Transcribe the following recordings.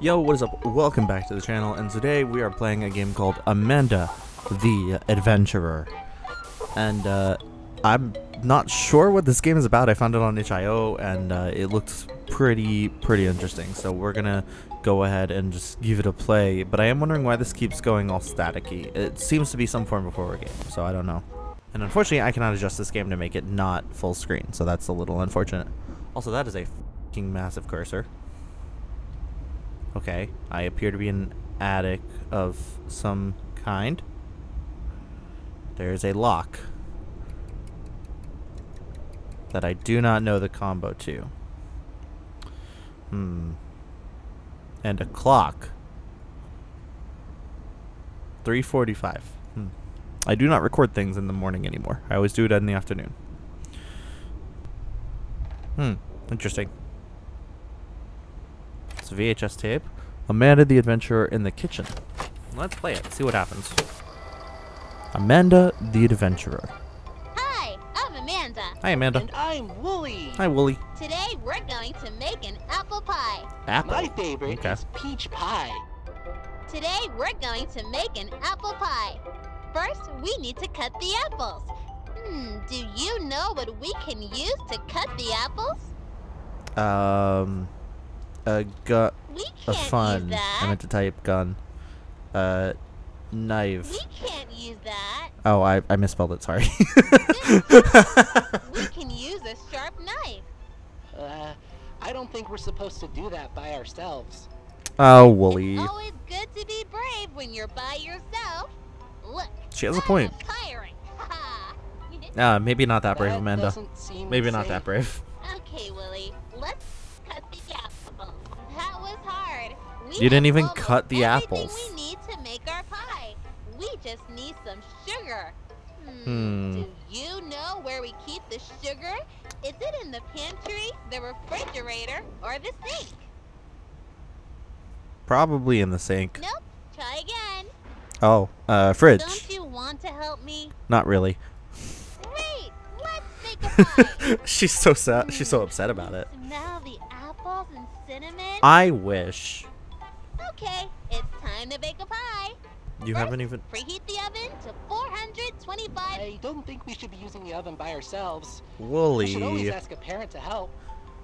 Yo, what is up? Welcome back to the channel, and today we are playing a game called Amanda the Adventurer. And uh, I'm not sure what this game is about. I found it on itch.io, and uh, it looked pretty, pretty interesting. So we're gonna go ahead and just give it a play. But I am wondering why this keeps going all staticky. It seems to be some form of horror game, so I don't know. And unfortunately, I cannot adjust this game to make it not full screen, so that's a little unfortunate. Also, that is a massive cursor. Okay, I appear to be an attic of some kind. There's a lock that I do not know the combo to. Hmm. And a clock. 345. Hmm. I do not record things in the morning anymore. I always do it in the afternoon. Hmm. Interesting. It's VHS tape. Amanda the Adventurer in the kitchen. Let's play it. See what happens. Amanda the Adventurer. Hi, I'm Amanda. Hi, Amanda. And I'm Wooly. Hi, Wooly. Today we're going to make an apple pie. Apple. My favorite Okay. is peach pie. Today we're going to make an apple pie. First, we need to cut the apples. Hmm, do you know what we can use to cut the apples? Um, a gun. We A can't fun. use that. I meant to type gun. Uh, knife. We can't use that. Oh, I, I misspelled it. Sorry. We can use a sharp knife. Uh, I don't think we're supposed to do that by ourselves. oh, Wooly. It's always good to be brave when you're by yourself. Look. She has a I'm point. Tiring. Haha. Ah, maybe not that brave, That Amanda. Maybe not safe. that brave. Okay, Wooly, You didn't even cut the apples. we need to make our pie. We just need some sugar. Hmm. Hmm. Do you know where we keep the sugar? Is it in the pantry, the refrigerator, or the sink? Probably in the sink. Nope. Try again. Oh, uh, fridge. Don't you want to help me? Not really. Great. Let's make a pie. she's so sad. She's so upset about it. Smell the apples and cinnamon. I wish Okay, it's time to bake a pie. you First, haven't even. Preheat the oven to 425. I don't think we should be using the oven by ourselves. Wooly. We should always ask a parent to help.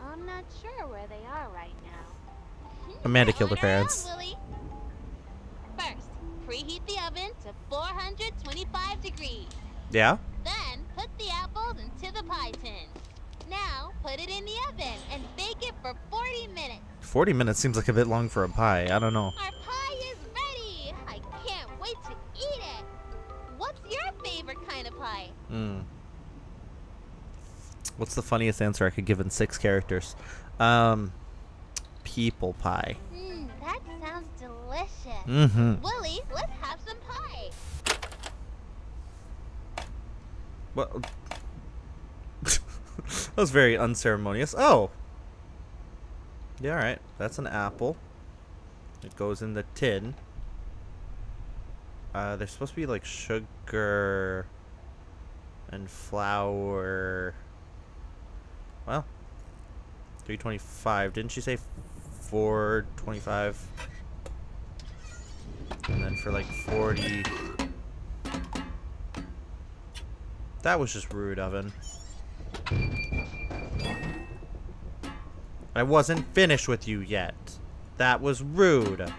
I'm not sure where they are right now. Amanda killed her On our own, parents. First, preheat the oven to 425 degrees. Yeah? Then, put the apples into the pie tin. Now, put it in the oven and bake it for 40 minutes. 40 minutes seems like a bit long for a pie. I don't know. Our pie is ready. I can't wait to eat it. What's your favorite kind of pie? Hmm. What's the funniest answer I could give in six characters? Um, people pie. Mmm, that sounds delicious. Mm-hmm. Wooly, let's have some pie. Well, that was very unceremonious. Oh. Yeah, all right. That's an apple. It goes in the tin. Uh, there's supposed to be like sugar and flour. Well, 325. Didn't she say 425? And then for like 40. That was just rude, Oven. I wasn't finished with you yet. That was rude.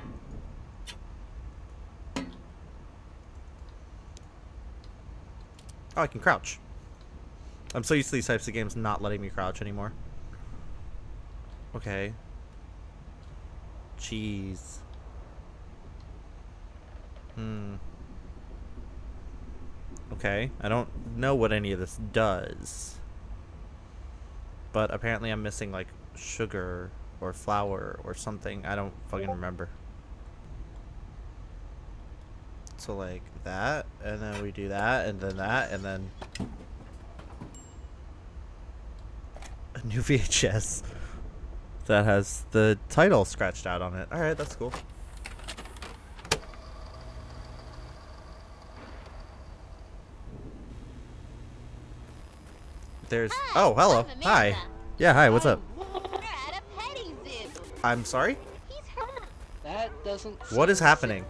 Oh, I can crouch. I'm so used to these types of games not letting me crouch anymore. Okay. Cheese. Hmm. Okay, I don't know what any of this does. But apparently I'm missing like sugar or flour or something. I don't fucking remember. So like that, and then we do that, and then that, and then a new VHS that has the title scratched out on it. Alright, that's cool. There's. Oh, hello. Hi. Yeah, hi. What's up? Wooly. We're at a petting zoo. I'm sorry. He's hurt. doesn't. What is happening?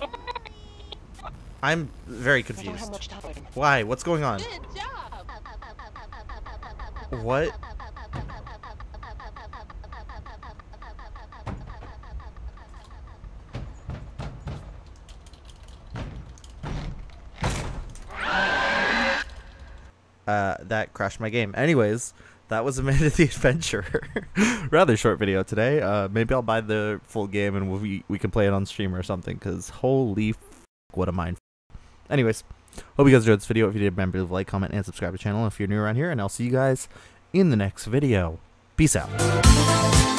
I'm very I don't have confused. Why? What's going on? What? Uh, that crashed my game. Anyways, that was Amanda the Adventurer. Rather short video today. Uh, maybe I'll buy the full game and we we can play it on stream or something. Cause holy, what a mind. Anyways, hope you guys enjoyed this video. If you did, remember to like, comment, and subscribe to the channel if you're new around here. And I'll see you guys in the next video. Peace out.